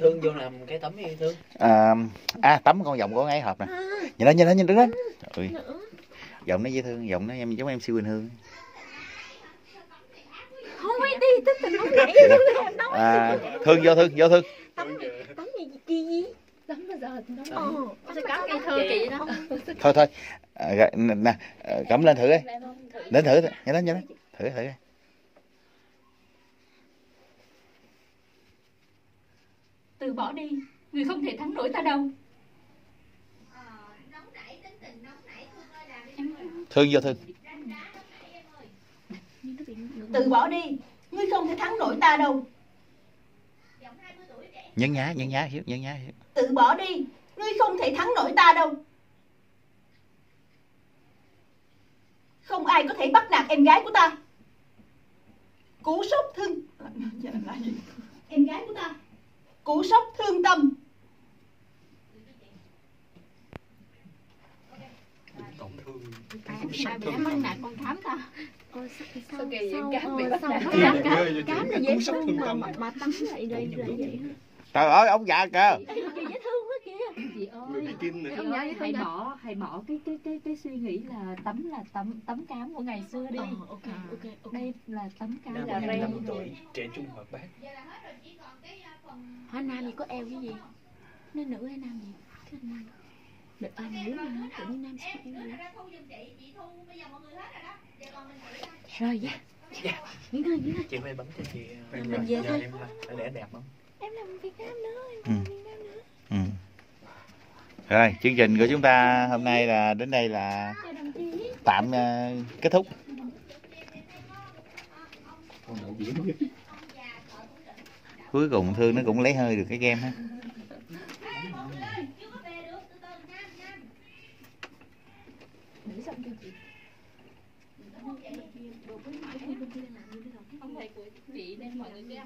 thương vô làm cái tấm đi thương? À, à tấm con vòng của ấy hộp nè. Nhìn đó nhìn đó nhìn đứng lên. Ui, Nữa. giọng nó dễ thương giọng nó em giống em siêu bình hương Thôi đi, tức tình không nãy nói. à, thương vô thương vô thương. Tấm tấm gì? Chi gì? Bây giờ Ờ, Sao cắm cây thơ kỳ đó? Thôi thôi. À, nè à, cắm lên thử đi. Em không thử. Nhớ đến nhớ đến thử thử Từ bỏ đi, người không thể thắng nổi ta đâu. thương vô thương Từ bỏ đi, ngươi không thể thắng nổi ta đâu. nhấn nhá nhấn nhá hiếu nhấn nhá hiếu Từ bỏ đi, ngươi không thể thắng nổi ta đâu. Không ai có thể bắt nạt em gái của ta. Cú sốc thương... Em gái của ta. Cú sốc thương tâm. tổn thương Ai bị em bắt nạt con cám ta Ôi, sao, sao, Sao kỳ vậy? sao, Cám bị ờ, bắt nạt. cám- là dễ thương mà, mà, mà tắm lại đây vậy ha. trời ơi ông già kìa dễ thương quá kìa. Chị bị ơi, kim này Ông hãy bỏ, hãy bỏ cái cái cái cái suy nghĩ là tấm là tấm tấm cám của ngày xưa đi. Ờ, ok, ok, ok. Đây là tấm cám là ren 25 rồi. tuổi trẻ trung hoạt bát Hả nam gì có eo cái gì? Nó nữ hay nam gì? Cái nam. Được ai nữ mà nó tự nhiên nam sao eo vậy? Rồi dạ. Nghỉ ngơi, nghỉ ngơi. chị phải bấm cho chị ờ, Mình nhờ- về nhờ thôi. em là để đẹp không Em làm Việt Nam nữa, em Ừ. làm Việt Nam nữa. ừ. rồi chương trình của chúng ta hôm nay là đến đây là tạm ờ, kết thúc con đạo diễn cuối cùng thương nó cũng lấy hơi được cái game ha của chị nên mọi người